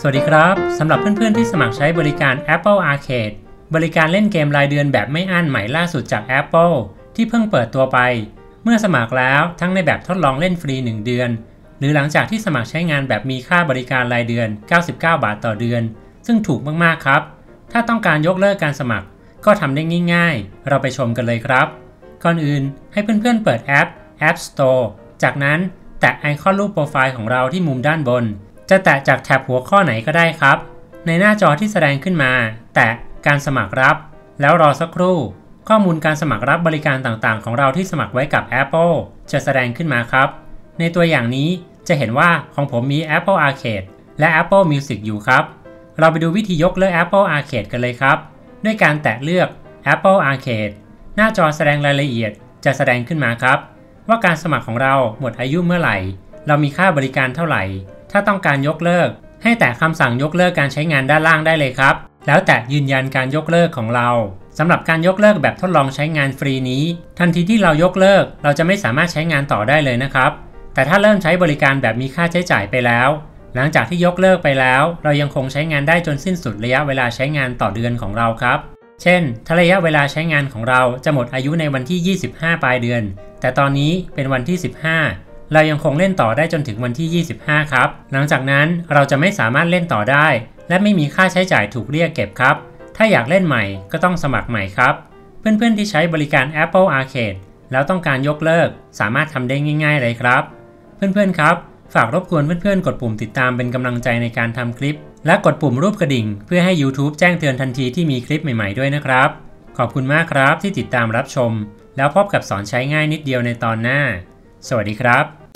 สวัสดีครับ สำหรับเพื่อนๆที่สมัครใช้บริการ Apple Arcade บริการเล่นเกมรายเดือนแบบไม่อั้นใหม่ล่าสุดจาก Apple ที่เพิ่งเปิดตัวไป เมื่อสมัครแล้วทั้งในแบบทดลองเล่นฟรี 1 เดือน หรือหลังจากที่สมัครใช้งานแบบมีค่าบริการรายเดือน 99 บาทต่อเดือน ซึ่งถูกมากๆครับ ถ้าต้องการยกเลิกการสมัคร ก็ทำได้ง่าย ๆ เราไปชมกันเลยครับ ก่อนอื่นให้เพื่อนๆเปิดแอป App Store จากนั้นแตะไอคอนรูปโปรไฟล์ของเราที่มุมด้านบน จะแตะจากแท็บหัวข้อไหนก็ได้ครับ ในหน้าจอที่แสดงขึ้นมา แตะการสมัครรับ แล้วรอสักครู่ ข้อมูลการสมัครรับบริการต่างๆ ของเราที่สมัครไว้กับ Apple จะแสดงขึ้นมาครับ ในตัวอย่างนี้จะเห็นว่าของผมมี Apple Arcade และ Apple Music อยู่ครับ เราไปดูวิธียกเลิก Apple Arcade กันเลยครับ ด้วยการแตะเลือก Apple Arcade หน้าจอแสดงรายละเอียดจะแสดงขึ้นมาครับ ว่าการสมัครของเราหมดอายุเมื่อไหร่ เรามีค่าบริการเท่าไหร่ ถ้าต้องการยกเลิก ให้แตะคำสั่งยกเลิกการใช้งานด้านล่างได้เลยครับ แล้วแตะยืนยันการยกเลิกของเราสำหรับการยกเลิกแบบทดลองใช้งานฟรีนี้ ทันทีที่เรายกเลิก เราจะไม่สามารถใช้งานต่อได้เลยนะครับ แต่ถ้าเริ่มใช้บริการแบบมีค่าใช้จ่ายไปแล้ว หลังจากที่ยกเลิกไปแล้ว เรายังคงใช้งานได้จนสิ้นสุดระยะเวลาใช้งานต่อเดือนของเราครับ เช่นถ้าระยะเวลาใช้งานของเราจะหมดอายุในวันที่ 25 ปลายเดือน แต่ตอนนี้เป็นวันที่ 15 เรายังคงเล่นต่อได้จนถึงวันที่ 25 ครับ หลังจากนั้นเราจะไม่สามารถเล่นต่อได้ และไม่มีค่าใช้จ่ายถูกเรียกเก็บครับ ถ้าอยากเล่นใหม่ก็ต้องสมัครใหม่ครับ เพื่อนๆที่ใช้บริการ Apple Arcade แล้วต้องการยกเลิก สามารถทำได้ง่าย ๆ เลยครับ เพื่อนๆครับ ฝากรบกวนเพื่อนๆ กดปุ่มติดตามเป็นกำลังใจในการทำคลิป และกดปุ่มรูปกระดิ่ง เพื่อให้ YouTube แจ้งเตือนทันทีที่มีคลิปใหม่ๆด้วยนะครับ ขอบคุณมากครับที่ติดตามรับชม แล้วพบกับสอนใช้ง่ายนิดเดียวในตอนหน้า สวัสดีครับ